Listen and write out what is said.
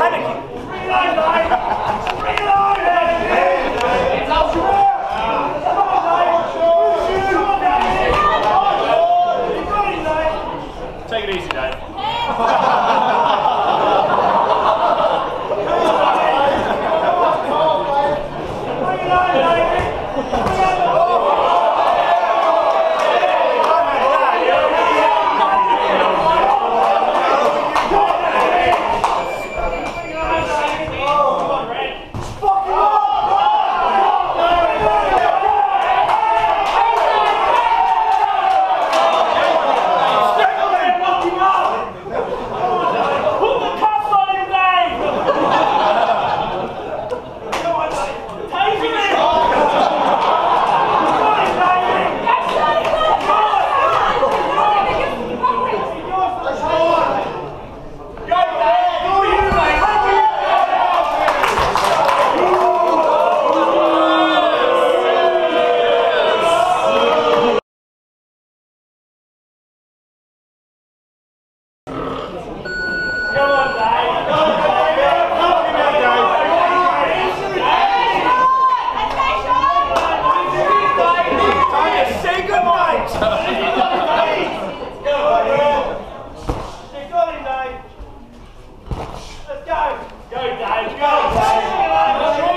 panicky. Let's go! Go, Dave! Go, Dave!